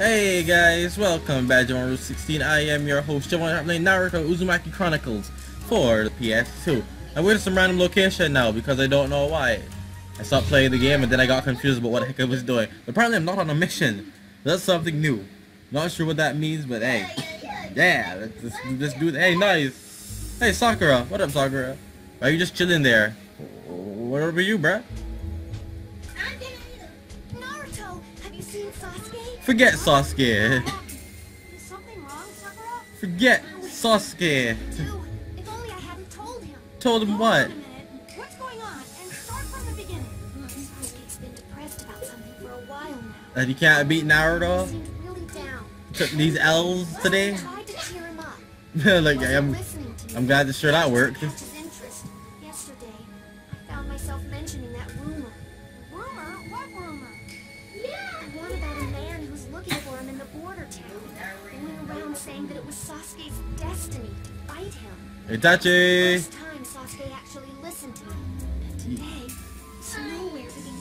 Hey guys, welcome back to Route 16. I am your host, I'm playing Naruto Uzumaki Chronicles for the PS2. I'm going to some random location now because I don't know why. I stopped playing the game and then I got confused about what the heck I was doing. Apparently I'm not on a mission. That's something new. Not sure what that means, but hey. Yeah, let's, do it. Hey, nice. Hey, Sakura. What up, Sakura? Why are you just chilling there? Where were you, bruh? Forget Sasuke. Wrong? Forget Sasuke. Dude, if only I hadn't told him. Told him what? minute. What's going on? And start from the beginning. Sasuke's been depressed about something for a while now. That you can't beat Naruto? Really. Took these L's today? I tried to cheer him up. like, I'm, listening to me. I'm glad to sure that worked.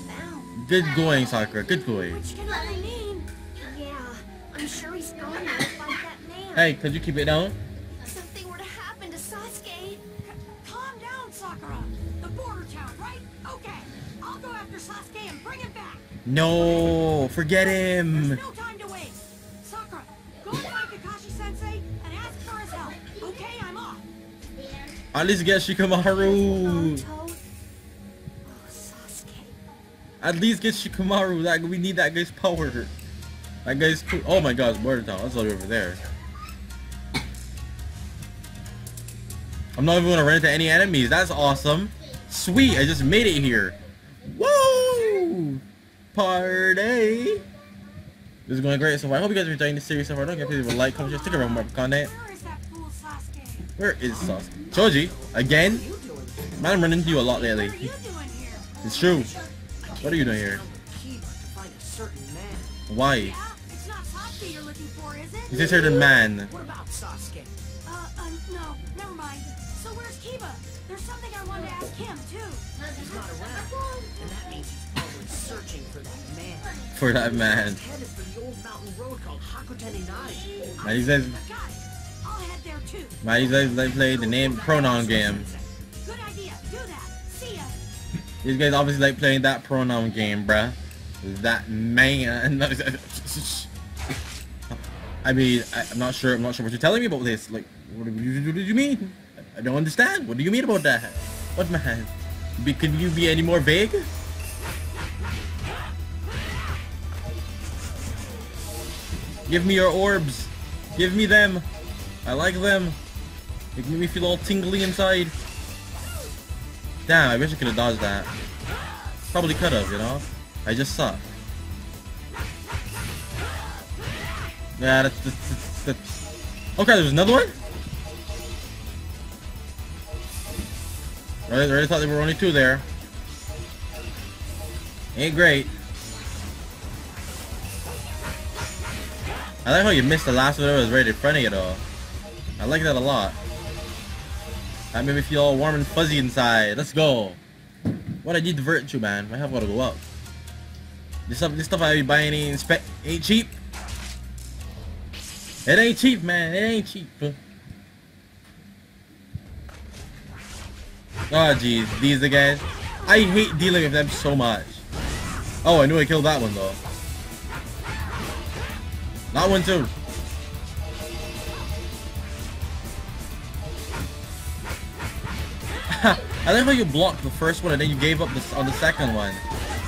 Found. Good going, Sakura. Good going. Which can only mean, yeah, I'm sure he's gone to fight that man. Hey, could you keep it down? Something were to happen to Sasuke. Calm down, Sakura. The border town, right? Okay. I'll go after Sasuke and bring him back. No, forget him. At least get Shikamaru. At least get Shikamaru. Like we need that guy's power. That guy's cool. Oh my God, Border Town. That's over there. I'm not even gonna run into any enemies. That's awesome. Sweet, I just made it here. Woo! Party! This is going great so far. I hope you guys are enjoying this series so far. Don't forget to leave a like, comment, share, stick around more content. Where is Sasuke? Choji, again? Man, I'm running into you a lot lately. What are you doing here? It's true. What are you doing here? Kiba to find a certain man. Why? Yeah, it's not Sasuke you're looking for, is it? He's a certain man. What about Sasuke? Uh, no, never mind. So where's Kiba? There's something I wanted to ask him, too. He's not around. And that means he's probably searching for that man. For that man. He's headed for the old mountain road called Hakuten Inari. Man, he says, Got it. I'll head there, too. man, they play the name pronoun game. Good idea. Do that. See ya. These guys obviously like playing that pronoun game, bruh. That man. I mean, I, I'm not sure. I'm not sure what you're telling me about this. Like, what do you, what do you mean? I don't understand. What do you mean about that? What man? Be, could you be any more vague? Give me your orbs. Give me them. I like them. They make me feel all tingly inside. Damn, I wish I could have dodged that. Probably could have, you know? I just suck. Yeah, that's, that's, that's, that's... Okay, there's another one? I already thought there were only two there. Ain't great. I like how you missed the last one that was right in front of you though. I like that a lot. That made me feel all warm and fuzzy inside. Let's go. What I need virtue, man. My health got to go up. This stuff, this stuff I be buying ain't, ain't cheap. It ain't cheap, man. It ain't cheap. Oh, jeez. These the guys. I hate dealing with them so much. Oh, I knew I killed that one, though. That one, too. I like how you blocked the first one and then you gave up this on the second one.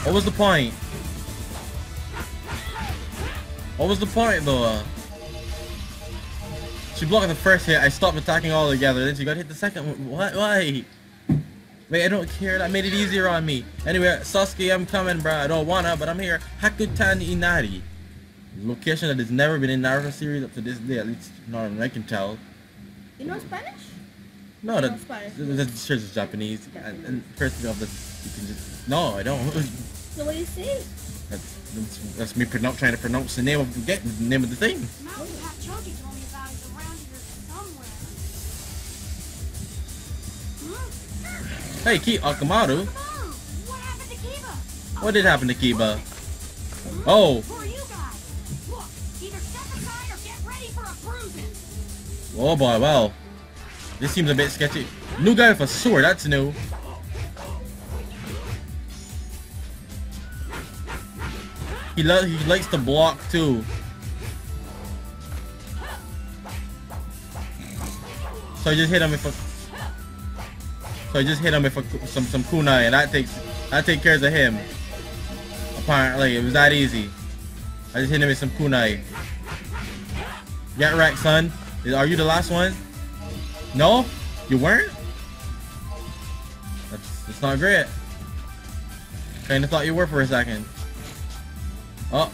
What was the point? What was the point though? She blocked the first hit, I stopped attacking all together, then she got hit the second one. What? Why? Wait, I don't care, that made it easier on me. Anyway, Sasuke, I'm coming, bro. I don't wanna, but I'm here. Hakuten Inari. Location that has never been in Naruto series up to this day, at least not I can tell. You know Spanish? No, that, Spanish. that's sure it's Japanese. And, and first off, that's, you can just, no, I don't. So what do you say? That's, that's, that's me pronounce, trying to pronounce the name of the, get, the name of the thing. Mountain Pat told me about is around here somewhere. Hmm? Hey, Ki Akamaru. What happened to Kiba? What did happen to Kiba? Oh, Who are you guys? Look, Either step aside or get ready for a bruising. Oh boy, well. This seems a bit sketchy. New guy with a sword, that's new. He, he likes to block too. So I just hit him with a... So I just hit him with a, some some kunai and that takes that takes care of him. Apparently, it was that easy. I just hit him with some kunai. Get wrecked, son. Are you the last one? No? You weren't? That's, that's not great. Kinda thought you were for a second. Oh,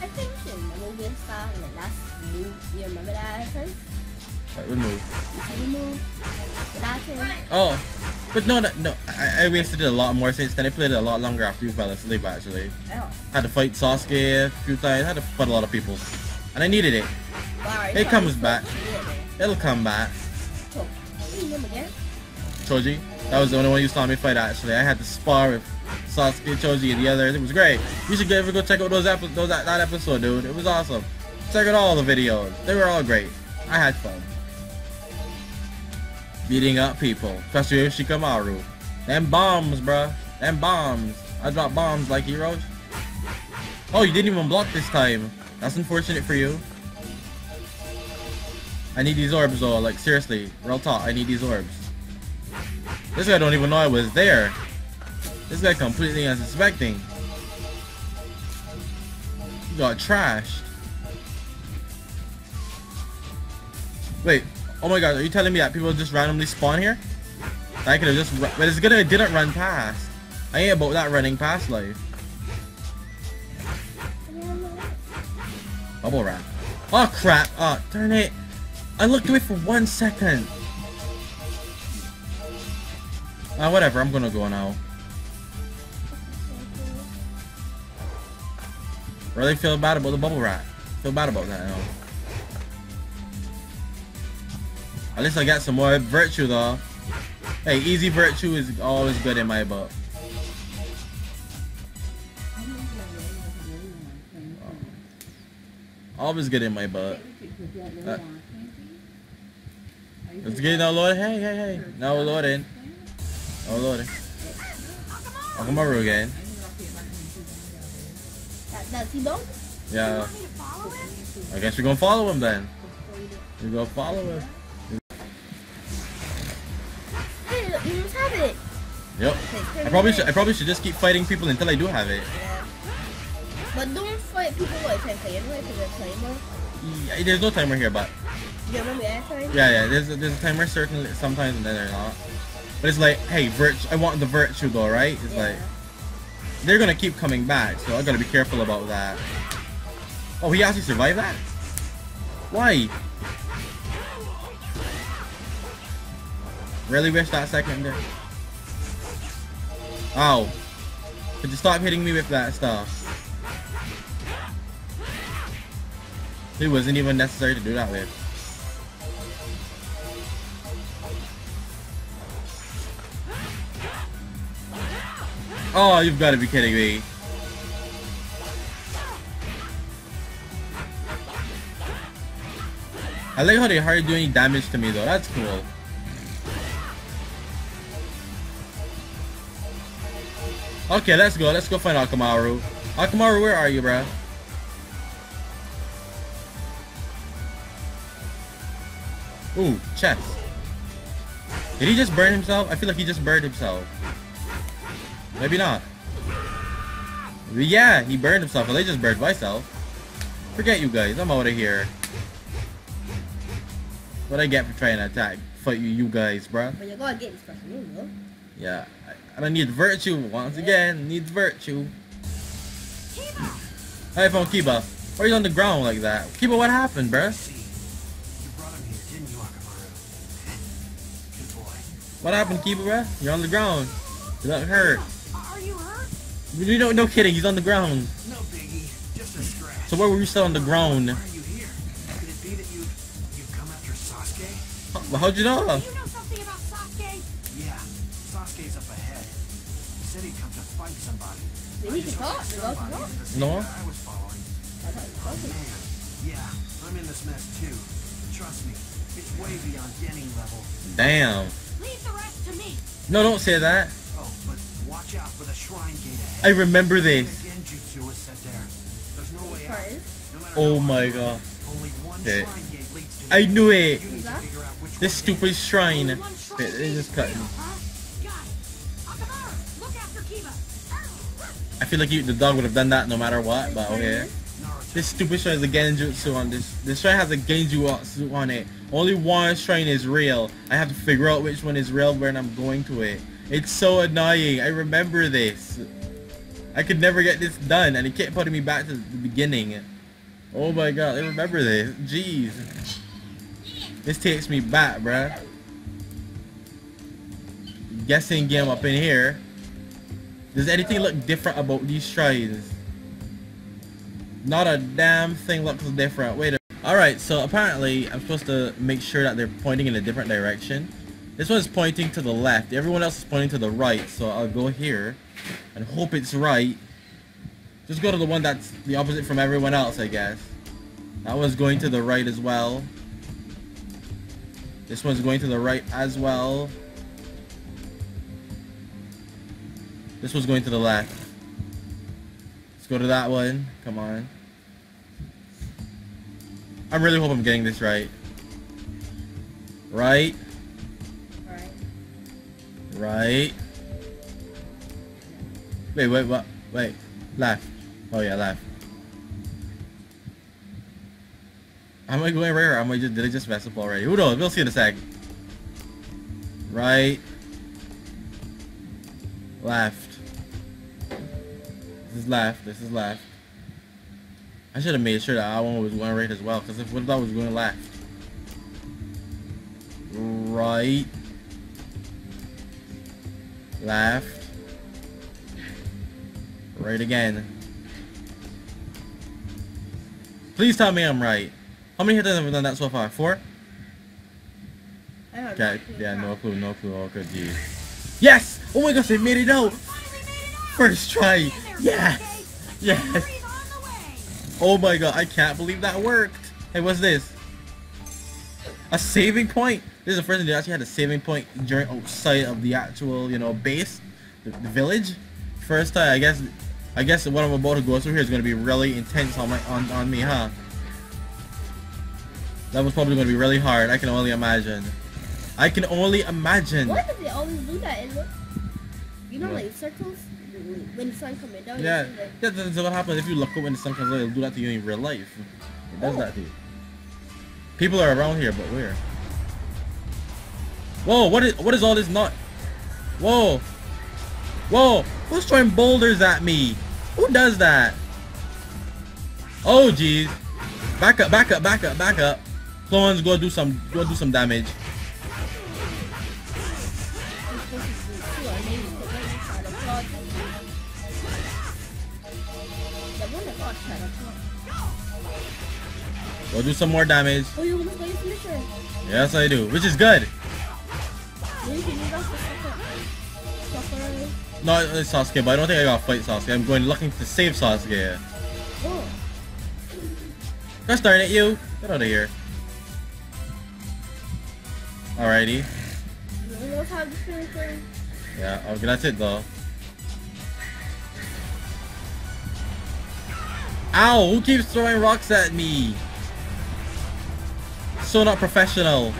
I think in the movie and the last move, you remember that I heard? that would move. You see the move? The last one? Oh, but no, no, no. I, I wasted it a lot more since then. I played it a lot longer after you fell asleep, actually. Oh. Had to fight Sasuke a few times. Had to fight a lot of people. And I needed it. Wow, It comes back. It'll come back. man. You remember that? Choji. That was the only one you saw me fight, actually. I had to spar with Sasuke, Choji, and the others. It was great. You should ever go check out those episodes, those, that, that episode, dude. It was awesome. Check out all the videos. They were all great. I had fun. Beating up people. Especially Shikamaru. Them bombs, bruh. Them bombs. I drop bombs like heroes. Oh, you didn't even block this time. That's unfortunate for you. I need these orbs though, like seriously, real talk, I need these orbs. This guy don't even know I was there. This guy completely unsuspecting. He got trashed. Wait, oh my god, are you telling me that people just randomly spawn here? I could have just, but it's good I didn't run past. I ain't about that running past life. Bubble wrap. Oh crap! Oh, darn it! I looked away for one second. Ah, whatever. I'm gonna go now. Really feel bad about the bubble wrap. Feel bad about that now. At least I got some more virtue though. Hey, easy virtue is always good in my book. Always good in my butt. Uh, Let's get now loaded. Hey, hey, hey. Now we're loading. Now we're loading. Akamaru again. That, that's he don't? Yeah. Want me to follow him? I guess we're gonna follow him then. We're gonna follow him. Hey, look, you must have it. Yep. I probably should I probably should just keep fighting people until I do have it. Yeah. But don't fight people time play anyway because they're timer. Yeah, there's no timer here, but yeah, yeah. There's a, there's a timer certainly sometimes and then there's not. But it's like, hey, virtue. I want the virtue though, right? It's like they're gonna keep coming back, so I gotta be careful about that. Oh, he actually survived that? Why? Really wish that second there. Ow. Could you stop hitting me with that stuff? It wasn't even necessary to do that with. Oh, you've got to be kidding me. I like how they hardly do any damage to me though. That's cool. Okay, let's go. Let's go find Akamaru. Akamaru, where are you, bruh? Ooh, chest. Did he just burn himself? I feel like he just burned himself. Maybe not. Yeah, he burned himself. Well, they just burned myself. Forget you guys. I'm out of here. What I get for trying to attack, fight you, you guys, bruh. But you're gonna get this person, you know. Yeah, I, I don't need virtue. Once again, needs virtue. I found Kiba. Why are you on the ground like that? Kiba, what happened, bruh? You brought him here, didn't you, Akamaru? Good boy. What happened, Kiba, bruh? You're on the ground. You look hurt. Are you hurt? You no kidding. He's on the ground. No biggie, just a scratch. So where were you still on the ground? Why are you here? Could it be that you you come after Sasuke? Well, how'd you know? Do you know something about Sasuke? Yeah, Sasuke's up ahead. He said he'd come to fight somebody. Maybe he can talk. You know, talk. is the same No. I was following. That's how you talk. okay. Man, yeah, I'm in this mess too. Trust me, it's way beyond Genin level. Damn. Leave the rest to me. No, don't say that. I ahead. remember The this. Genjutsu is set there. There's no way out. First. No matter Oh my god. work, Okay. shrine gate leads to I knew it. You need to figure out which This stupid shrine. Only one shrine It, it gate. just cut me. Huh? Got it. Akamaru, look after Kiba. I feel like you, the dog would have done that no matter what, but okay. This stupid shrine has a genjutsu on this. This shrine has a genjutsu on it. Only one shrine is real. I have to figure out which one is real when I'm going to it. It's so annoying. I remember this. I could never get this done, and it kept putting me back to the beginning. Oh my god, I remember this. Jeez. This takes me back, bruh. Guessing game up in here. Does anything look different about these shrines? Not a damn thing looks different. Wait a minute. Alright, so apparently I'm supposed to make sure that they're pointing in a different direction. This one's pointing to the left. Everyone else is pointing to the right. So I'll go here and hope it's right. Just go to the one that's the opposite from everyone else, I guess. That one's going to the right as well. This one's going to the right as well. This one's going to the left. Let's go to that one. Come on. I really hope I'm getting this right. Right. Right. Wait, wait, what? Wait. Left. Oh yeah, left. Am I going right or am I just, did I just mess up already? Who knows? We'll see in a sec. Right. Left. This is left. This is left. I should have made sure that that one was going right as well, because if what if that was going left? Right. Left. Right again. Please tell me I'm right. How many hits have I done that so far? Four? I Okay, yeah, no clue, no clue. Oh, good geez. Yes! Oh my gosh, I made it out! First try! Yes! Yes! Victory's on the way. Oh my god, I can't believe that worked! Hey, what's this? A saving point? This is the first time they actually had a saving point during outside of the actual, you know, base, the, the village. First time, I guess, I guess what I'm about to go through here is going to be really intense on my on on me, huh? That was probably going to be really hard. I can only imagine. I can only imagine. Why does it always do that? It look, you know, What? like circles when the sun coming down. you Yeah, see, like, yeah, that's what happens if you look up when the sun comes out. It'll do that to you in real life. It does Oh. that to you. People are around here, but where? Whoa! What is what is all this not? Whoa! Whoa! Who's throwing boulders at me? Who does that? Oh jeez! Back up! Back up! Back up! Back up! Clones, go do some go do some damage. you're supposed to do too, or maybe the one that tried to plug. The one that got tried to plug. Go do some more damage. Oh, you almost got your. Yes, I do, which is good. No, it's Sasuke, but I don't think I gotta fight Sasuke. I'm going looking to save Sasuke. Oh. Gosh darn it, you! Get out of here. Alrighty. Yeah, okay, that's it though. Ow! Who keeps throwing rocks at me? So not professional.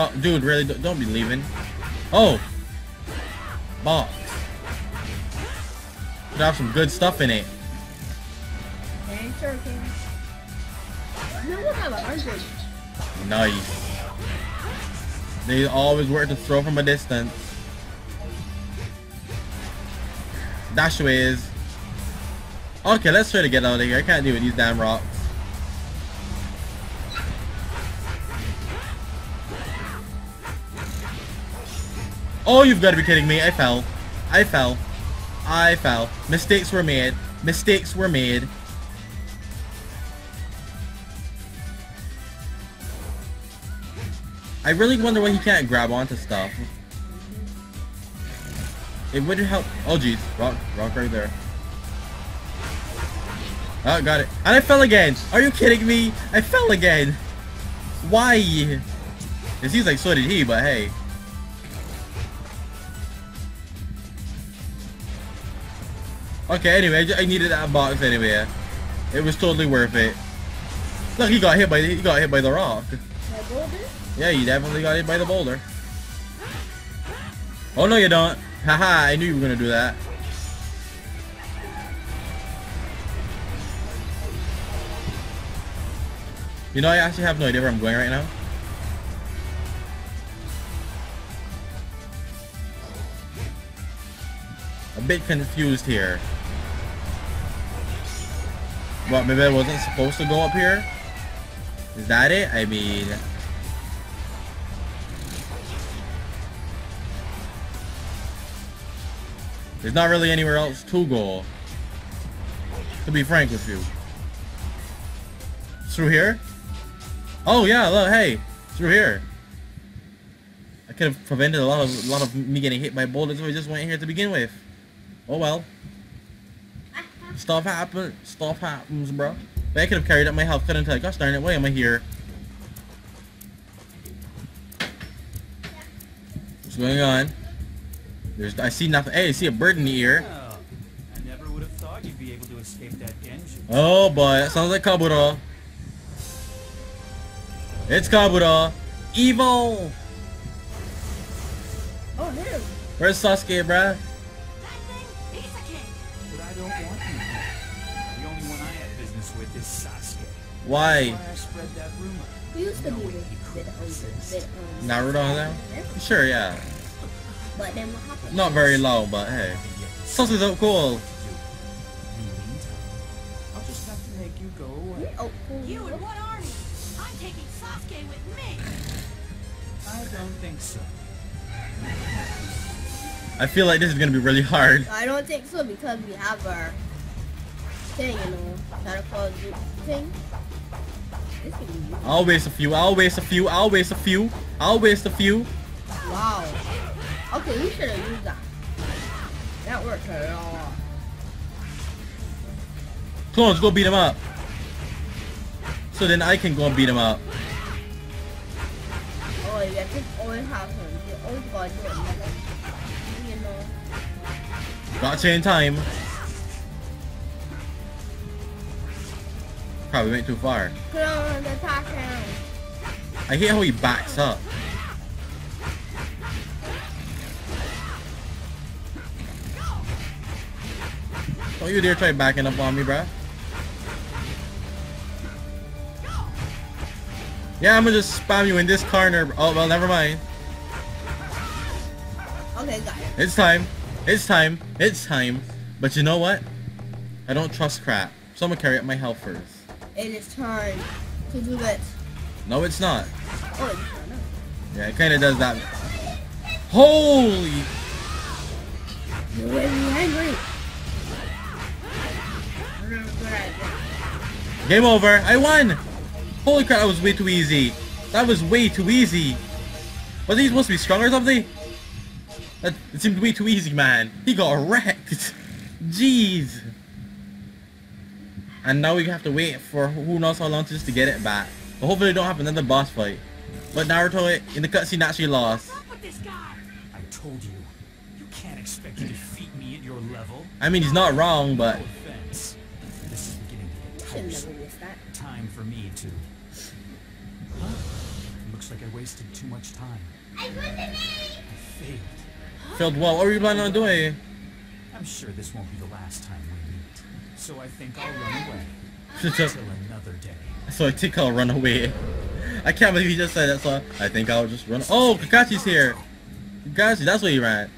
Oh, dude, really? Don't be leaving. Oh! Box. Have some good stuff in it. And sure can. You almost have a hundred. Nice. They always work to throw from a distance. Dash ways. Okay, let's try to get out of here. I can't deal with these damn rocks. Oh, you've got to be kidding me. I fell. I fell. I fell. Mistakes were made. Mistakes were made. I really wonder why he can't grab onto stuff. It would help. Oh jeez, rock, rock right there. Oh, got it. And I fell again. Are you kidding me? I fell again. Why? It seems like so did he, but hey. Okay, anyway, I needed that box anyway. It was totally worth it. Look, he got hit by he got hit by the rock. Yeah, you definitely got hit by the boulder. Oh no, you don't. Haha, I knew you were gonna do that. You know, I actually have no idea where I'm going right now. A bit confused here. What, maybe I wasn't supposed to go up here? Is that it? I mean... There's not really anywhere else to go. To be frank with you. Through here? Oh yeah, look, hey, through here. I could have prevented a lot of a lot of me getting hit by bullets if I just went here to begin with. Oh well. Stuff happens. Stuff happens, bro. But I mm, could have carried up my health, couldn't I? Gosh darn it, why am I here? What's going on? There's I see nothing. Hey, I see a bird in the ear. Well, I never would have thought you'd be able to escape that Genji. Oh boy, that sounds like Kabuto. It's Kabuto. Evil! Oh, there. Where's Sasuke, bruh? He with, couldn't resist. with, um, Naruto now? Sure, yeah. But then what happened? Not very long, but hey. And yet so cool. do. In the meantime, I'll just have to make you go away. Oh, cool. You and what army? I'm taking Sasuke with me. I don't think so. I feel like this is gonna be really hard. I don't think so because we have our thing, you know, Santa Claus thing. This can be useful. I'll waste a few, I'll waste a few, I'll waste a few, I'll waste a few. Wow. Okay, we should have used that. That worked a lot. Clones, go beat him up. So then I can go and beat him up. Oh, yeah, this always happens. You always gotta do it. You know. Gotcha in time. Probably went too far. Put on the top down. I hate how he backs up. Don't you dare try backing up on me, bruh. Yeah, I'm gonna just spam you in this corner. Oh, well, never mind. Okay, got it. It's time. It's time. It's time. But you know what? I don't trust crap. So I'm gonna carry up my health first. It is time to do this. No, it's not. Oh, it's. Yeah, it kind of does that. Holy! You're angry. Remember what I did. Game over. I won! Holy crap, that was way too easy. That was way too easy. Was he supposed to be strong or something? That it seemed way too easy, man. He got wrecked. Jeez. And now we have to wait for who knows how long to just to get it back. But hopefully we don't have another boss fight. But Naruto in the cutscene actually lost. What's up with this guy? I told you, you can't expect to defeat me at your level. I mean, he's not wrong, but No. This is beginning to get tiresome. that. Time for me to... Huh? Looks like I wasted too much time. I failed. failed well. What were you planning on doing? I'm sure this won't be the last time we meet. So I think I'll run away. Till another day. So I think I'll run away. I can't believe he just said that, so I think I'll just run. Oh, Kakashi's here! Kakashi, that's where he ran.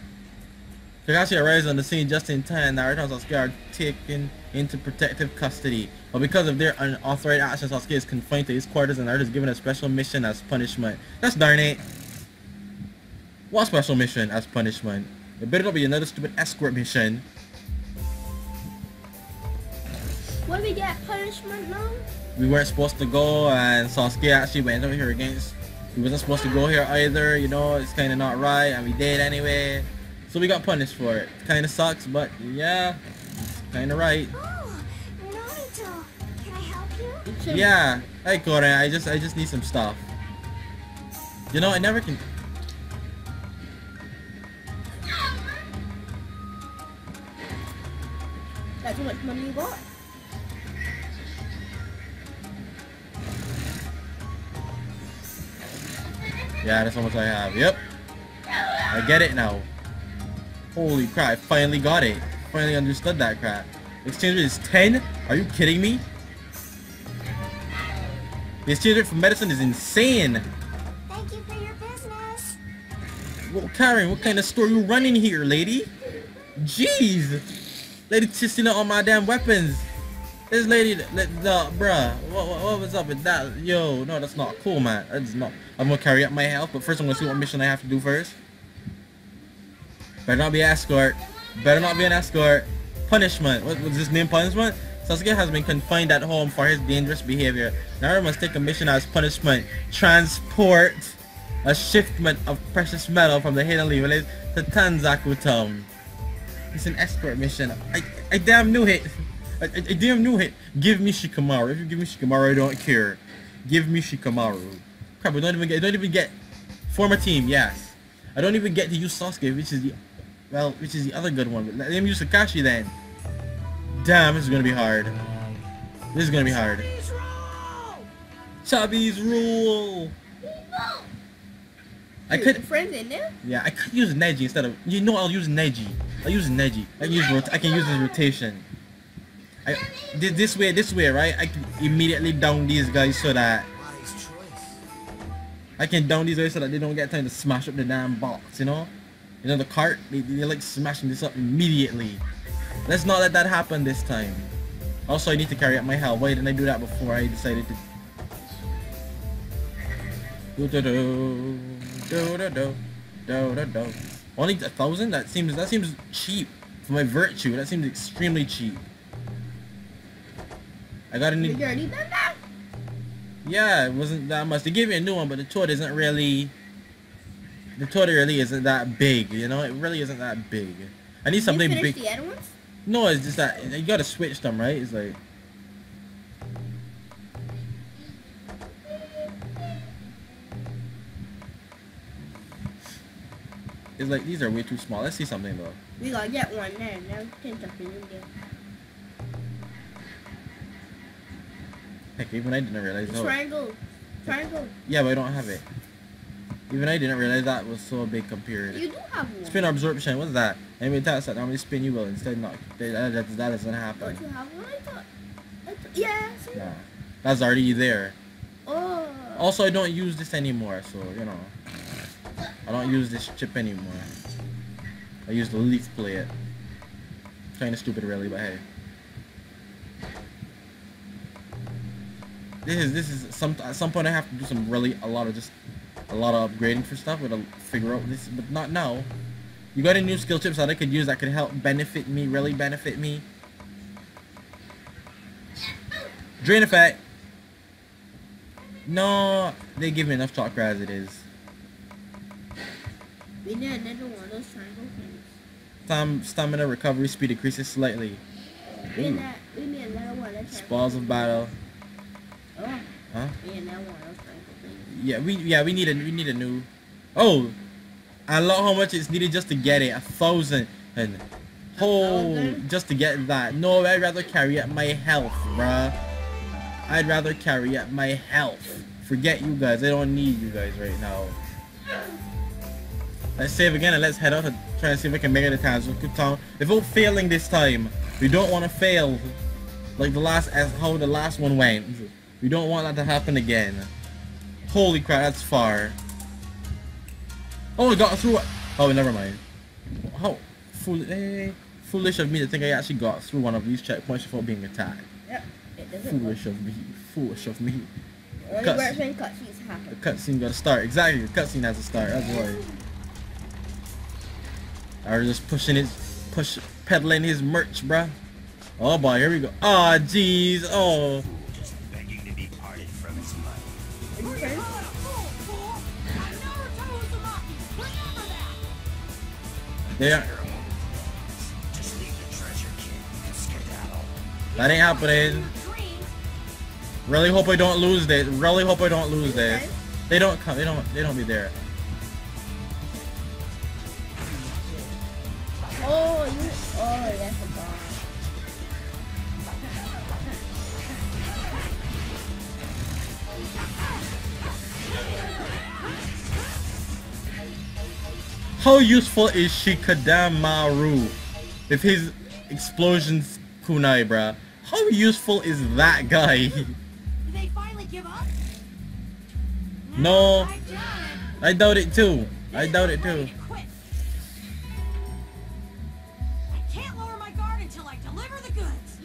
Kakashi arrives on the scene just in time. Naruto and Sasuke are taken into protective custody. But because of their unauthorized actions, Sasuke is confined to his quarters and Naruto is given a special mission as punishment. That's darn it. What special mission as punishment? It better not be another stupid escort mission. What do we get punishment now? we weren't supposed to go and Sasuke actually went over here against he wasn't supposed to go here either you know it's kind of not right and we did anyway so we got punished for it kind of sucks but yeah kind of right Oh, Naruto. It should- Yeah. Hey Corin, I just I just need some stuff. You know, I never can That's how much money you got. Yeah, that's how much I have. Yep. I get it now. Holy crap, I finally got it. Finally understood that crap. Exchange rate is 10? Are you kidding me? The exchange rate for medicine is insane. Thank you for your business. Well, Karen, what kind of store you running here, lady? Jeez. Lady testing out all my damn weapons. This lady, let, no, bruh, what, what, what was up with that? Yo, no, that's not cool, man. That's not. I'm gonna carry up my health, but first I'm gonna see what mission I have to do first. Better not be an escort. Better not be an escort. Punishment. What was his name? Punishment. Sasuke has been confined at home for his dangerous behavior. Naruto must take a mission as punishment. Transport a shipment of precious metal from the Hidden village to Tanzaku Town. It's an escort mission. I, I damn knew it. I, I, I damn knew it. Give me Shikamaru. If you give me Shikamaru, I don't care. Give me Shikamaru. Crap, I don't even get. I don't even get. Form a team. Yes. I don't even get to use Sasuke, which is the, well, which is the other good one. But let me use Kakashi then. Damn, this is gonna be hard. This is gonna be hard. Chubby's rule. I could. friends in there? Yeah, I could use Neji instead of. You know, I'll use Neji. I'll use Neji. I can use. I can use his rotation. I did this way. This way, right? I can immediately down these guys so that I can down these guys so that they don't get time to smash up the damn box. You know? You know the cart. They, they like smashing this up immediately. Let's not let that happen this time. Also, I need to carry up my health. Why didn't I do that before I decided to? Do do do do do do do do do. Only a thousand? That seems that seems cheap for my virtue. That seems extremely cheap. I got a new... need. you already done that? Yeah, it wasn't that much. They gave me a new one, but the toad isn't really. The toad really isn't that big. You know, it really isn't that big. I need something you big. the other ones? No, it's just that you gotta switch them, right? It's like. It's like these are way too small. Let's see something though. We gotta get one then. Now ten something in Heck, even I didn't realize. Oh, Triangle. Triangle. yeah, but I don't have it. Even I didn't realize that was so big compared. You do have one. Spin absorption. What's that? Enemy attacks that normally spin you will instead not. That, that, that doesn't happen. Don't you have one? I thought. I thought yeah. See? That's already there. Oh. Also, I don't use this anymore, so you know, I don't use this chip anymore. I use the leaf plate. Kind of stupid, really, but hey. This is this is some at some point I have to do some really a lot of just a lot of upgrading for stuff. But I'll figure out this, but not now. You got any new skill chips that I could use that could help benefit me, really benefit me? Drain effect. No, they give me enough chakra as it is. We need another one of those triangle things. Stam stamina recovery speed decreases slightly. We need, we need another one of of battle. Oh. Huh? Need one of those triangle things. Yeah, we yeah we need a we need a new. Oh, I love how much it's needed just to get it. A thousand and oh just to get that. No, I'd rather carry up my health, bruh. I'd rather carry up my health. Forget you guys. I don't need you guys right now. Let's save again and let's head out to try and see if we can make it to Town. Without failing this time. We don't want to fail. Like the last, as how the last one went. We don't want that to happen again. Holy crap, that's far. Oh, I got through. Oh, never mind. How fool eh, foolish of me to think I actually got through one of these checkpoints before being attacked. Yep. It doesn't work. Foolish of me. Foolish of me. Only Cuts. works when cutscenes The cutscene gotta start. Exactly, the cutscene has to start. That's why. Or just pushing his, push, peddling his merch, bruh. Oh boy, here we go. Aw, jeez. Oh. Skedaddle. that ain't happening. Really hope I don't lose this. Really hope I don't lose this. They don't come. They don't. They don't be there. Oh, you. Oh, yes, How useful is Shikadamaru with his explosions kunai, bruh? How useful is that guy? Did they finally give up? No. I doubt it. I doubt it too. I doubt it too. to quit. I can't lower my guard until I deliver the goods.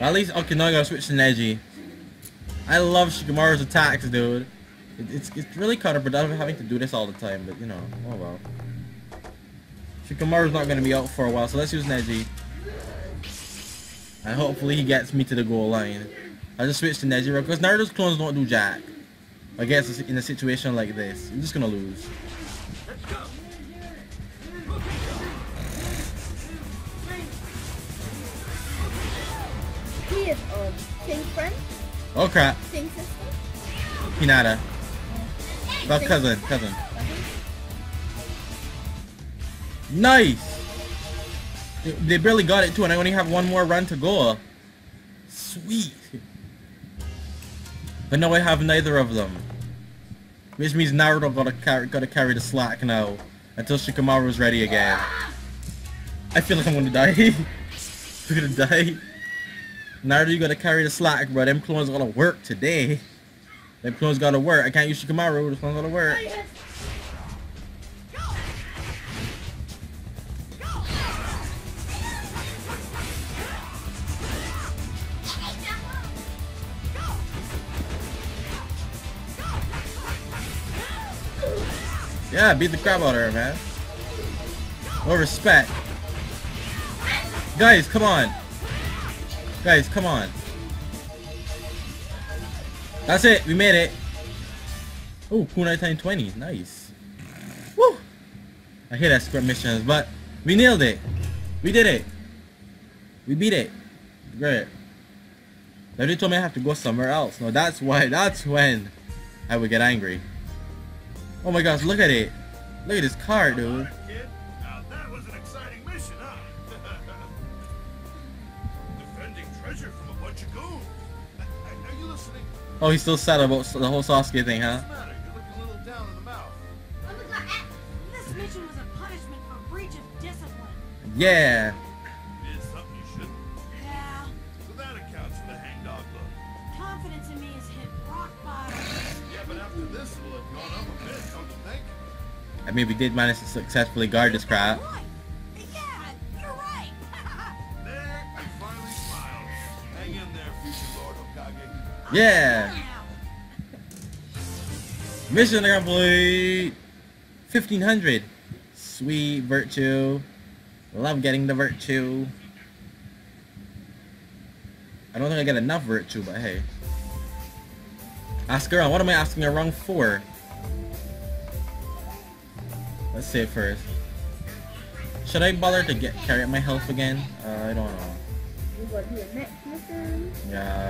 At least okay, now I gotta switch to Neji. I love Shikamaru's attacks, dude. It, it's it's really counterproductive having to do this all the time, but you know, oh well. Shikamaru's not gonna be out for a while, so let's use Neji. And hopefully he gets me to the goal line. I just switched to Neji because Naruto's clones don't do jack. I guess in a situation like this, I'm just gonna lose. He is um King's friend, Oh crap, sister. Hinata. Well, cousin, cousin. Nice! They- barely got it too, and I only have one more run to go. Sweet. But now I have neither of them. Which means Naruto gotta carry, gotta carry the slack now. Until Shikamaru's ready again. I feel like I'm gonna die. I'm gonna die. Naruto, you gotta carry the slack, bro. Them clones gotta work today. Them clones gotta work. I can't use Shikamaru. The clones gotta work. Yeah, beat the crap out of her, man. More respect. Guys, come on. Guys, come on. That's it. We made it. Oh, Kunai Time 20. Nice. Woo! I hate that script missions, but we nailed it. We did it. We beat it. Great. Now they told me I have to go somewhere else. No, that's why. That's when I would get angry. Oh my gosh, look at it. Look at this car, dude. Oh, he's still sad about the whole Sasuke thing, huh? What's the matter? You look a little down in the mouth. This mission was a punishment for breach of discipline. Yeah. Did something you shouldn't. Yeah, So that accounts for the hangdog look. confidence in me has hit rock bottom. Yeah, but after this, will have gone up a bit, don't you think? I mean, we did manage to successfully guard this crap. Yeah. Mission complete. 1500. Sweet virtue. Love getting the virtue. I don't think I get enough virtue, but hey. Ask around. What am I asking her wrong for? Let's say first. Should I bother to get carry up my health again? Uh, I don't know. We go to the next mission. Yeah.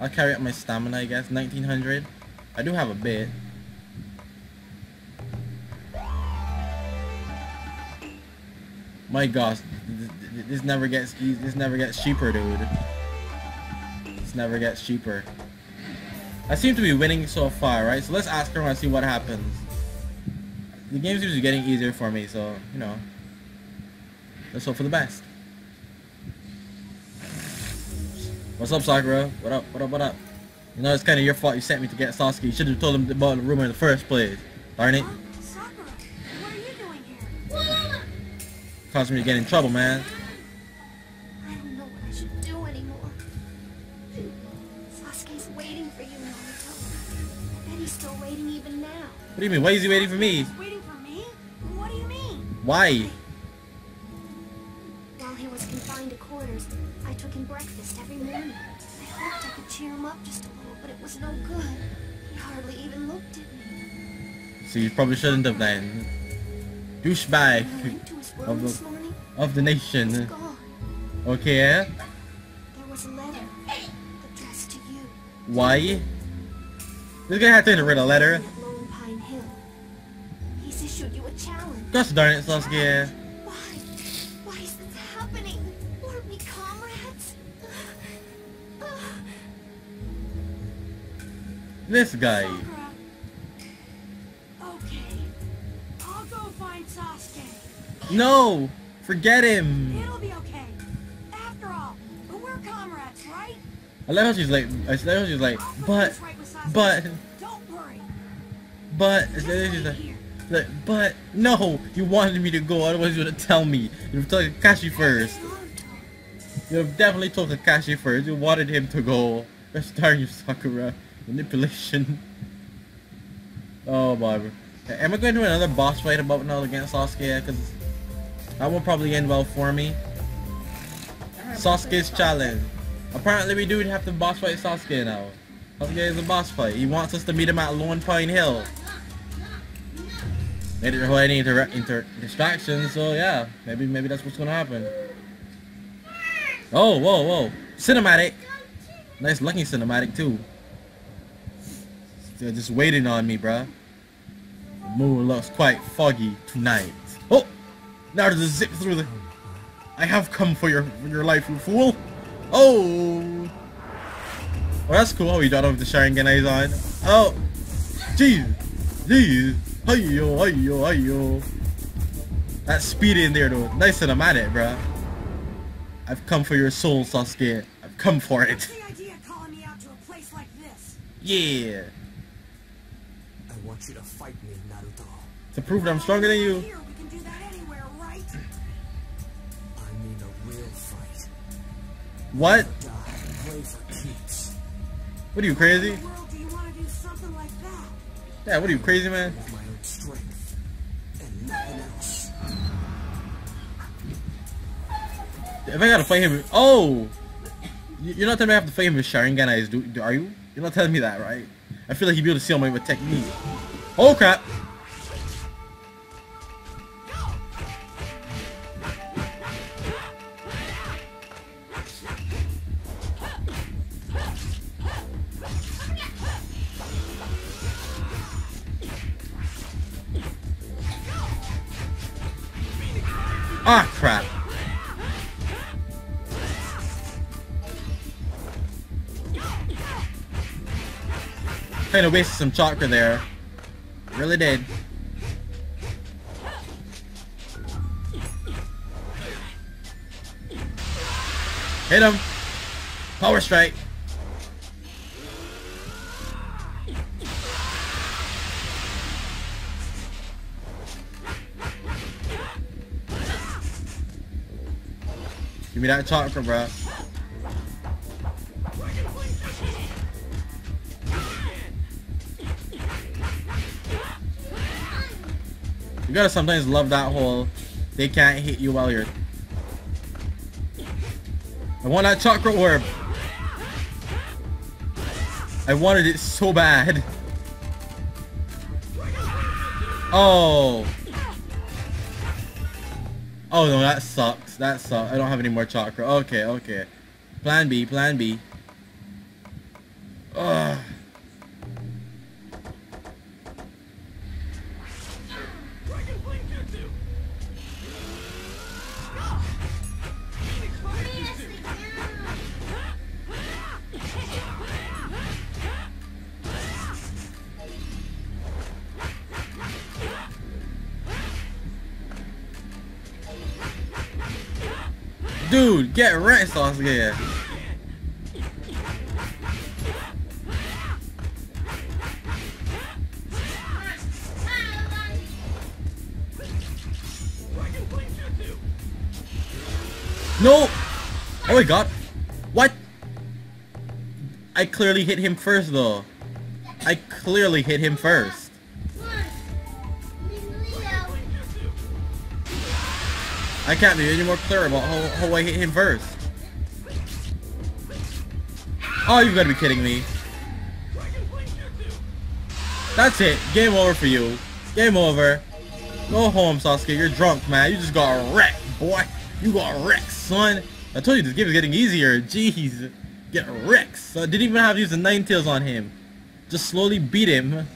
I'll carry up my stamina, I guess. 1900. I do have a bit. My gosh, th- th- this never gets this never gets cheaper, dude. This never gets cheaper. I seem to be winning so far, right? So let's ask her and see what happens. The game seems to be getting easier for me, so you know. Let's hope for the best. What's up, Sakura? What up? What up? What up? You know, it's kind of your fault you sent me to get Sasuke. You should have told him about the rumor in the first place. Darn it. Sakura, what are you doing here? Caused me to get in trouble, man. I don't know what I should do anymore. Sasuke's waiting for you, Naruto. I bet he's still waiting even now. What do you mean? Why is he waiting for me? He's waiting for me? What do you mean? Why? While he was confined to quarters, I took him breakfast no good. He hardly even looked at me. So you probably shouldn't have then. Douchebag When I went to his Of the- of the nation. Okay, eh? There was a letter. The Why? This guy had to read a letter. At Lone Pine Hill. He's issued a challenge. Gosh darn it, Sasuke. This guy. Okay. I'll go find Sasuke. No! Forget him! It'll be okay. After all, we're comrades, right? I love how she's like, I love how she's like, but, but, Don't worry. but, Just she's wait like, but, no! You wanted me to go, otherwise you would have tell me. You would tell Kakashi first. You have definitely told Kakashi first. You wanted him to go. Gosh darn you, Sakura. Manipulation. Oh, my. Am I going to do another boss fight about now against Sasuke? Because that will probably end well for me. Sasuke's challenge. Apparently we do have to boss fight Sasuke now. Sasuke is a boss fight. He wants us to meet him at Lone Pine Hill. Made it any inter inter distractions, so yeah. Maybe maybe that's what's gonna happen. Oh, whoa, whoa. Cinematic. Nice looking cinematic too. They're just waiting on me, bruh. The moon looks quite foggy tonight. Oh! Now to zip through the... I have come for your your life, you fool! Oh! Well, that's cool oh, how he got off the Sharingan eyes on. Oh! Jeez! Jeez! Hiyo, hiyo, hiyo! That speed in there though. Nice cinematic, bruh. I've come for your soul, Sasuke. I've come for it. What's To prove that I'm stronger than you. Here, we can do that anywhere, right? I mean a real fight. What? Die, play for keeps. What are you, crazy? World you want to do something like? Yeah, what are you, crazy, man? With my own strength. And nothing else. If I gotta fight him, oh, You- you're not telling me I have to fight him with Sharingan eyes, do, do- are you? You're not telling me that, right? I feel like he'd be able to seal me with technique. Oh crap! Kind of wasted some chakra there. Really did. Hit him! Power strike! Give me that chakra, bruh. Gotta sometimes love that whole they can't hit you while you're I want that chakra orb. I wanted it so bad. Oh. Oh no, that sucks. That sucks. I don't have any more chakra. Okay, okay. Plan B, plan B. Dude, get rat sauce again. No! Oh my god. What? I clearly hit him first though. I clearly hit him first. I can't be any more clear about how, how I hit him first. Oh, you've got to be kidding me. That's it. Game over for you. Game over. Go home, Sasuke. You're drunk, man. You just got wrecked, boy. You got wrecked, son. I told you this game is getting easier. Jeez. Get wrecked. So I didn't even have to use the Nine-Tails on him. Just slowly beat him.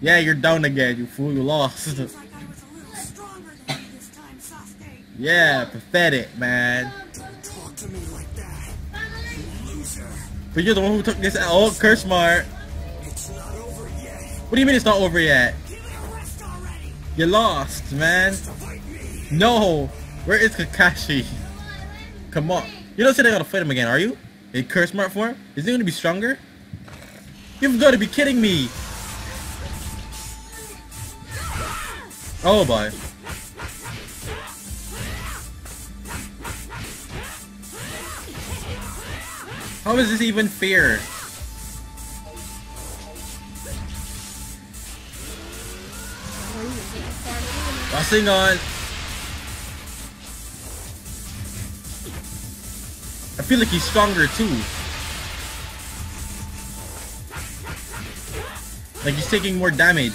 Yeah, you're down again, you fool. You lost. Seems like I was a little stronger than you this time, Sasuke. Yeah, pathetic, man. Like. But you're the one who took this out. Oh, curse yet. What do you mean it's not over yet? Give me a rest already. You lost, man. No. Where is Kakashi? Come on. You don't say they gotta fight him again, are you? In curse mark form? Is he gonna be stronger? You've got to be kidding me. Oh boy. How is this even fair? Passing on. I feel like he's stronger too. Like he's taking more damage.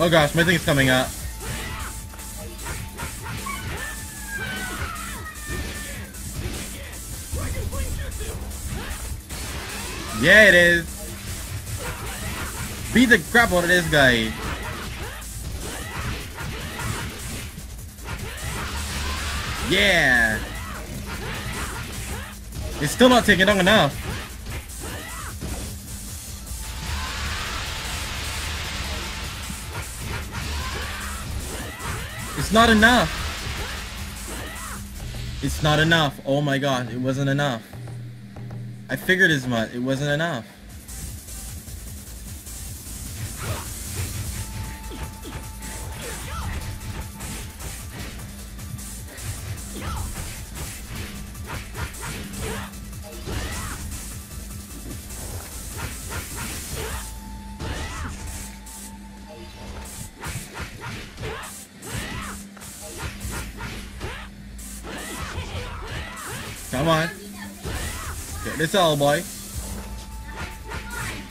Oh gosh, my thing's coming up. Yeah, it is. Beat the crap out of this guy. Yeah. It's still not taking long enough. It's not enough. It's not enough. Oh my god, it wasn't enough. I figured as much. It wasn't enough. Come on. This L boy.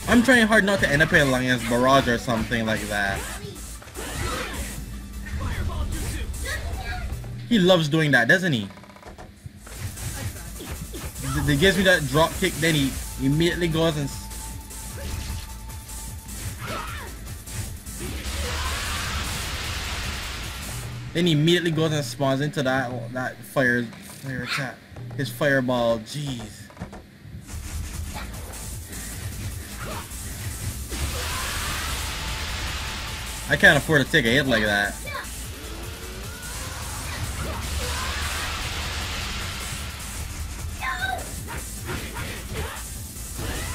I'm trying hard not to end up in a Lion's Barrage or something like that. He loves doing that, doesn't he? He gives me that drop kick, then he immediately goes and... Then he immediately goes and spawns into that that fire fire attack. His fireball, jeez. I can't afford to take a hit like that.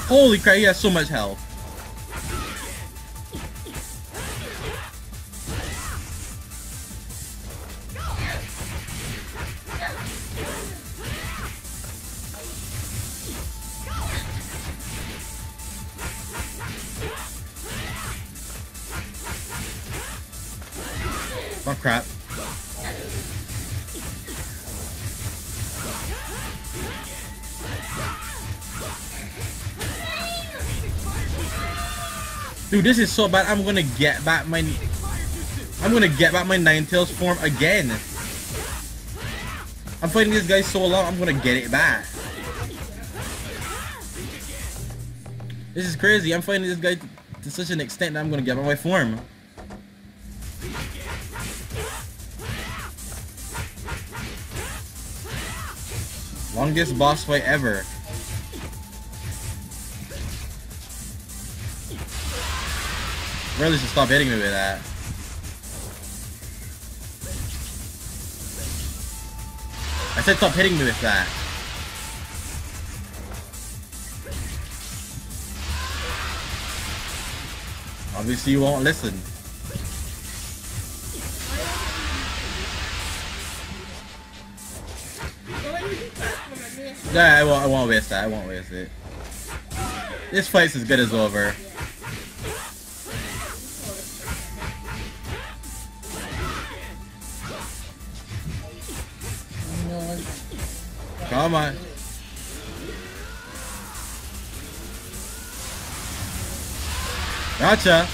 Holy crap, he has so much health. Dude, this is so bad. I'm gonna get back my. I'm gonna get back my Nine-Tails form again. I'm fighting this guy so long. I'm gonna get it back. This is crazy. I'm fighting this guy to, to such an extent that I'm gonna get back my form. Longest boss fight ever. Really should stop hitting me with that. I said stop hitting me with that. Obviously you won't listen. Yeah, I won't, I won't waste that. I won't waste it. This fight's as good as over. Come on. Gotcha.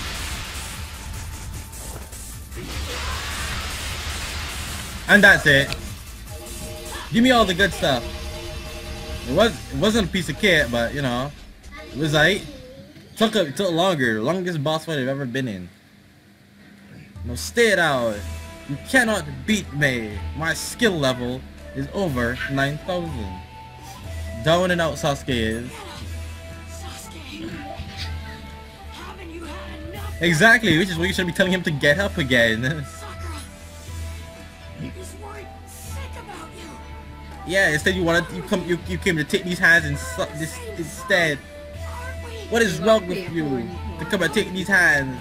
And that's it. Give me all the good stuff. It was it wasn't a piece of kit, but you know, it was like took a, took longer, longest boss fight I've ever been in. No, stay it out. You cannot beat me. My skill level is over 9,000. Down and out Sasuke is. Exactly, which is what you should be telling him to get up again. Yeah, instead you wanted you come you, you came to take these hands and suck this instead. What is wrong with you? To come and take these hands.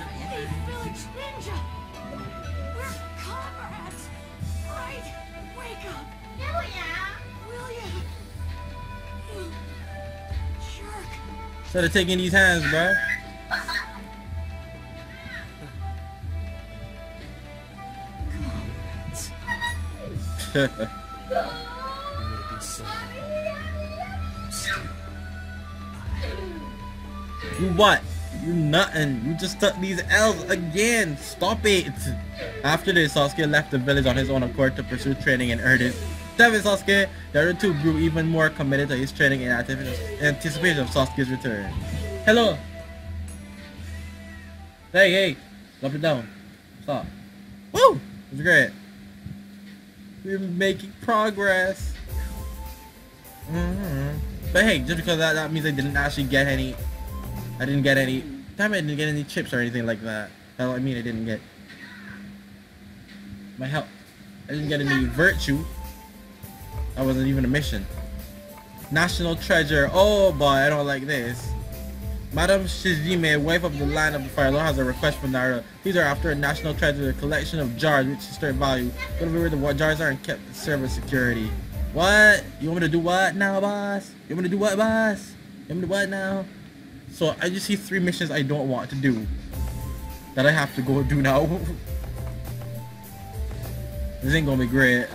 Instead of taking these hands, bro. You what? You nothing. You just took these L's again. Stop it. After this, Sasuke left the village on his own accord to pursue training and in earnest. Devin Sasuke, the other two grew even more committed to his training in anticipation of Sasuke's return. Hello. Hey, hey. Drop it down. Stop. Woo! It's great. We're making progress. hmm But hey, just because that, that means I didn't actually get any I didn't get any damn it, I didn't get any chips or anything like that. Hell I mean I didn't get my help. I didn't get any virtue. That wasn't even a mission. National treasure. Oh boy, I don't like this. Madam Shijime, wife of the Land of the Fire Lord, has a request from Naruto. These are after a national treasure, a collection of jars which historic value. To where the jars are and kept to serve as security. What? You want me to do what now, boss? You want me to do what, boss? You want me to what now? So I just see three missions I don't want to do. That I have to go do now. this ain't gonna be great.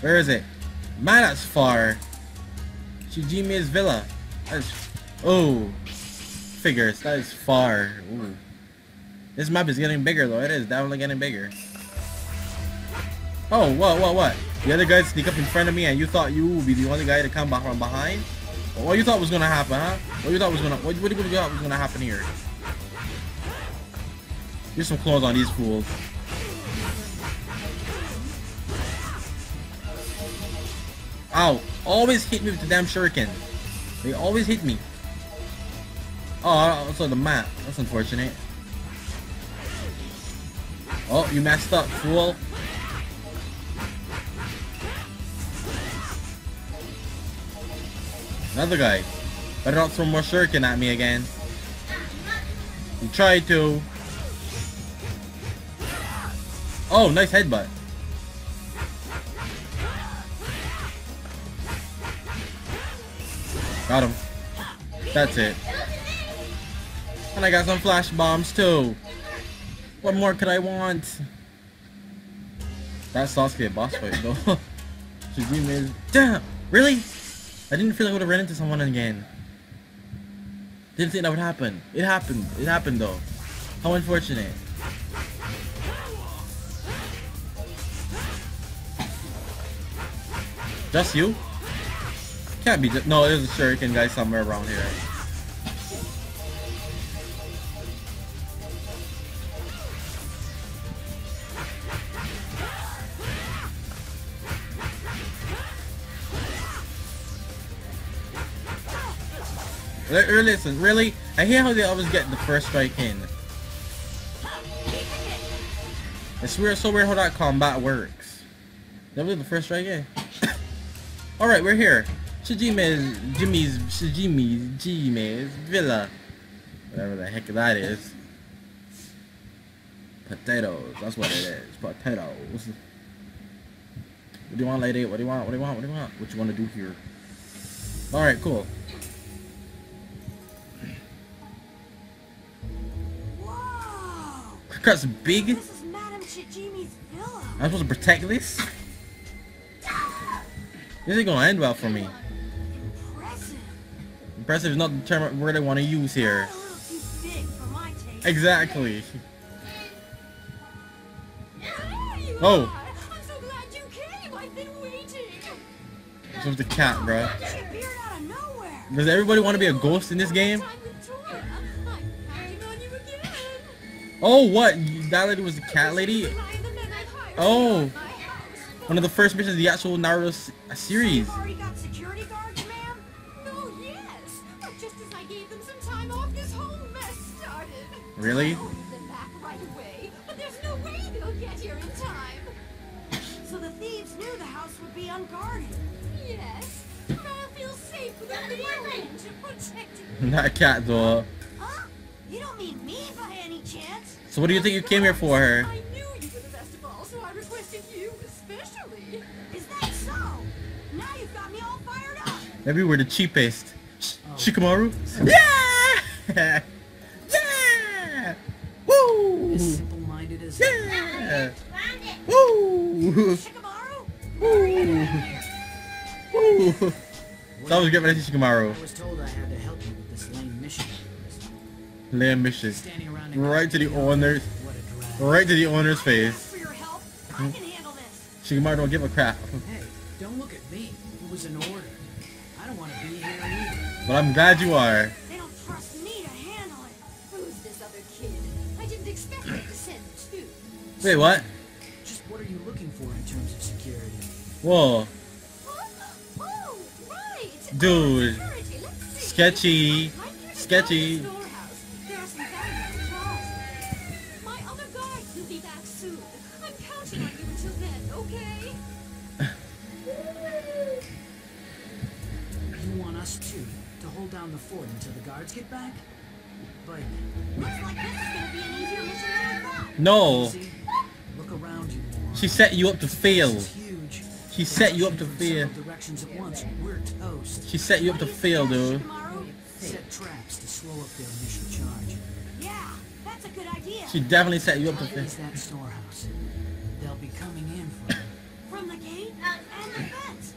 Where is it? Man, that's far. Shijime's villa. That's oh, figures. That is far. Ooh. This map is getting bigger though. It is definitely getting bigger. Oh, what, what, what? The other guys sneak up in front of me, and you thought you would be the only guy to come back from behind? What you thought was gonna happen, huh? What you thought was gonna what, what you thought was gonna happen here? Here's some clothes on these fools. Ow! Always hit me with the damn shuriken. They always hit me. Oh, also the map. That's unfortunate. Oh, you messed up, fool. Another guy. Better not throw more shuriken at me again. You tried to. Oh, nice headbutt. Got him. That's it. And I got some flash bombs too. What more could I want? That Sasuke boss fight though. Damn! Really? I didn't feel like I would have ran into someone again. Didn't think that would happen. It happened. It happened though. How unfortunate. Just you? Can't be just- No, there's a shuriken guy somewhere around here. Li- Listen, really? I hear how they always get the first strike in. It's weird, so weird how that combat works. That was the first strike in. Alright, we're here. Shijime's, Jimmy's, Shijime's, Jime's villa. Whatever the heck that is. Potatoes, that's what it is. Potatoes. What do you want, lady? What do you want? What do you want? What do you want? What you want to do here? Alright, cool. Whoa! That's big. This is Madame Shijime's villa. I'm supposed to protect this? This ain't gonna end well for me. Impressive. Is not the term word I want to use here. A little too big for my taste. Exactly. Oh. I'm so glad you came. I've been waiting. This was the cat, bro. She appeared out of nowhere. Does everybody want to be a ghost in this game? Time with Tora. I'm counting on you again. Oh, what? That lady was the cat lady? Behind the men I've hired Oh. to guard my house. One of the first missions of the actual Naruto series. Really? I ordered them back right away, no way they'll get here in time. So the thieves knew the house would be unguarded. Yes, but I'll feel safe with a video engine protecting. Not cat though. Huh? You don't mean me by any chance? So what do you think you came here for her? I knew you were the best of all, so I requested you especially. Is that so? Now you've got me all fired up. Maybe we're the cheapest. Sh- Oh. Shikamaru? Yeah! yeah! Yeah! Woo! Woo! Woo! So I was getting ready to Shikamaru. I was told I had to help you with this lame mission. Land mission. Standing around Right to the owner's, What a drag. right to the owner's face. for your help. I hmm? can handle this. Shikamaru don't give a crap. Hey, don't look at me. It was an order. I don't want to be here either. But I'm glad you are. Wait, what? Just what are you looking for in terms of security? Whoa. Huh? Oh, right. Dude. Security, let's see. Sketchy. Right here Sketchy. the storehouse. Some bags in the closet. My other guards will be back soon. I'm counting on you until then, okay? You want us two to hold down the fort until the guards get back? But Looks like this is She set you up to fail. This is huge. She set you up to fail. several directions at once. We're toast. She set you up to fail, dude. Set traps to slow up their initial charge. Yeah, that's a good idea. She definitely set you up to fail. is that storehouse? They'll be coming in from. From the gate uh, and the fence.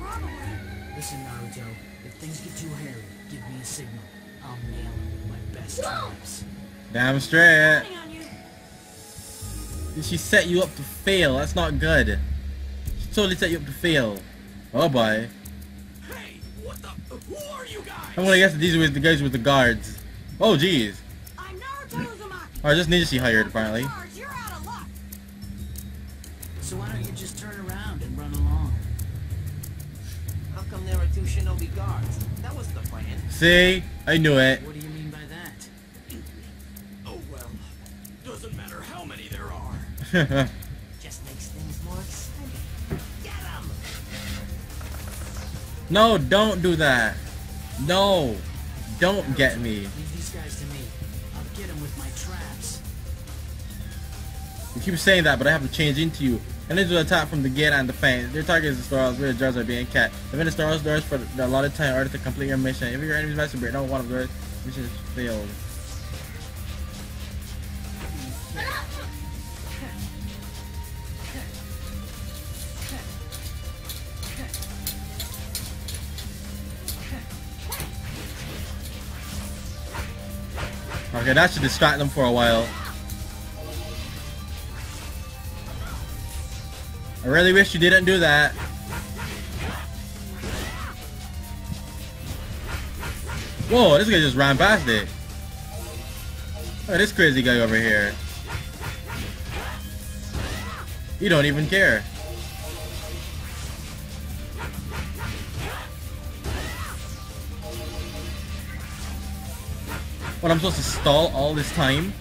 Probably. Listen, Naruto. If things get too hairy, give me a signal. I'll nail them with my best traps. Damn straight. Counting on you. She set you up to fail. That's not good. She totally set you up to fail. Oh boy. Hey, what the? Who are you guys? I'm gonna guess that these were the guys with the guards. Oh jeez. I'm Naruto Uzumaki. Alright, just ninja she hired apparently. You're out of luck. So why don't you just turn around and run along? How come there are two shinobi guards? That was the plan. See? I knew it. Just makes things more exciting. Get 'em! no, don't do that. No. Don't get me. Leave these guys to me. I'll get them with my traps. You keep saying that, but I have to change into you. And into attack from the gate and the fence. Your target is the storehouse where the jars are being kept. Defend the storehouse doors for a lot of time in order to complete your mission. If your to break down one of the mission is failed. Okay, that should distract them for a while. I really wish you didn't do that. Whoa, this guy just ran past it. Look at this crazy guy over here. You don't even care. What, I'm supposed to stall all this time?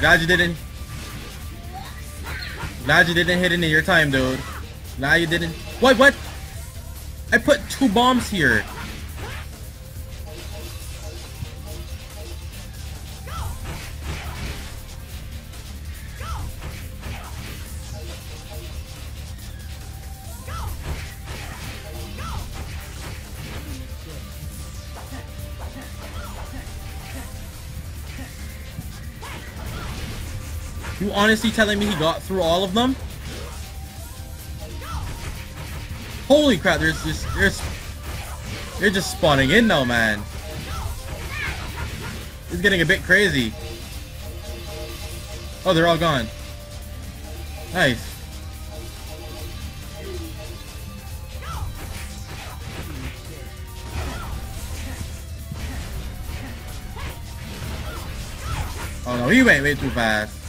Glad you didn't. Glad you didn't hit of your time, dude. Nah, you didn't. What? What? I put two bombs here. Honestly telling me he got through all of them? Holy crap, there's just there's they're just spawning in now, man. It's getting a bit crazy. Oh, they're all gone. Nice. Oh no, he went way too fast.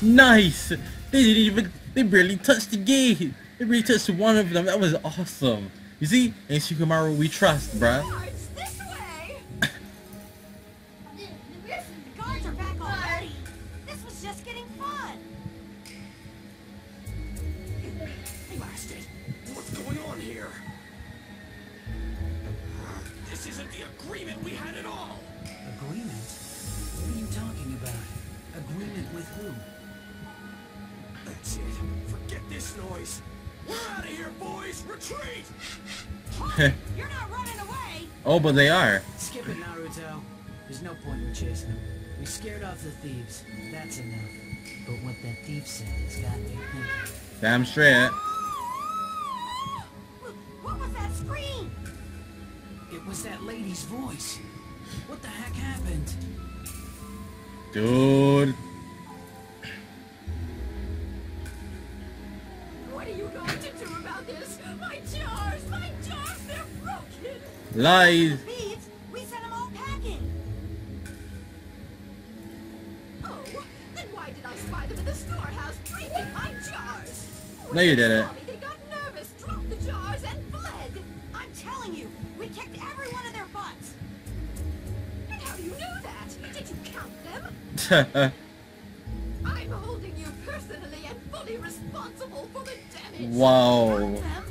Nice! They didn't even, they barely touched the gate. They barely touched one of them. That was awesome. You see, in Shikamaru we trust, bruh. Guards, this way! Guards are back already. This was just getting fun. Blasted! What's going on here? This isn't the agreement we had That's it. Forget this noise. We're out of here, boys! Retreat! You're not running away. oh, but they are. Skip it, Naruto. There's no point in chasing them. We scared off the thieves. That's enough. But what that thief said has got me thinking. Damn straight. What was that scream? It was that lady's voice. What the heck happened? Dude. Jars? No, you didn't. Saw They got nervous, dropped the jars, and fled! I'm telling you, we kicked every one of their butts! And how do you know that? Did you count them? I'm holding you personally and fully responsible for the damage. wow.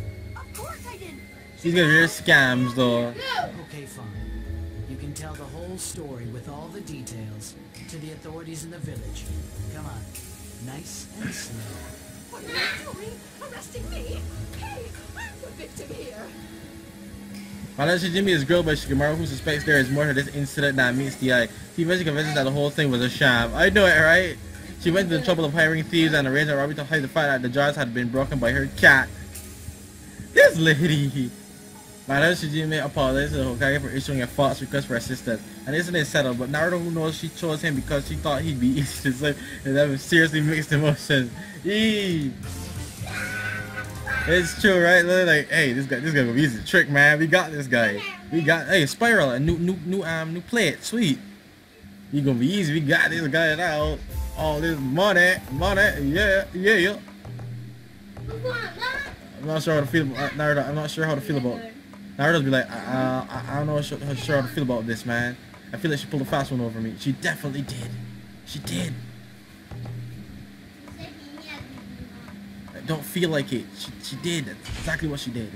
These guys are scams though. Okay, fine. You can tell the whole story with all the details to the authorities in the village. Come on. Nice and slow. What are you doing? Arresting me? Hey, I'm the victim here. Financial Jimmy is grilled by Shikamaru who suspects there is more to this incident than meets the eye. He eventually convinces that the whole thing was a sham. I know it, right? She went to the trouble of hiring thieves and arranged a robbery to hide the fact that the jars had been broken by her cat. This lady! Madame Shijime apologized to the Hokage for issuing a false request for assistance. And isn't it settled? But Naruto who knows she chose him because she thought he'd be easy to save and have seriously mixed emotions. Eee! It's true, right? Like, hey, this guy, this guy gonna be easy to trick, man. We got this guy. We got, hey, Spiral, a new, new, new, um, new plate, sweet. He gonna be easy. We got this guy now. All this money, money, yeah, yeah, yeah. I'm not sure how to feel about Naruto. I'm not sure how to feel about. Naruto's be like, uh, I, I don't know sure, sure how to feel about this, man. I feel like she pulled a fast one over me. She definitely did. She did. I don't feel like it. She, she did. That's exactly what she did.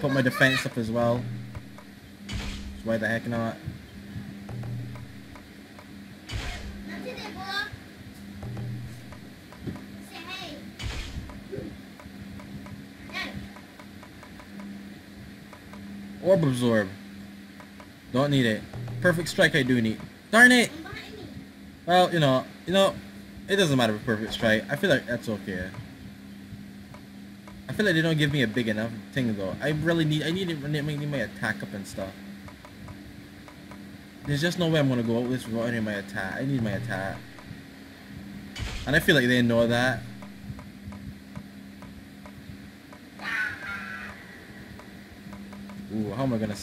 Put my defense up as well. Why the heck not? Orb absorb. Don't need it. Perfect strike I do need. Darn it! Well, you know, you know, it doesn't matter with perfect strike. I feel like that's okay. I feel like they don't give me a big enough thing though. I really need, I need, to need my- attack up and stuff. There's just no way I'm gonna go out any of my attack. I need my attack. And I feel like they know that. Ooh, how am I gonna...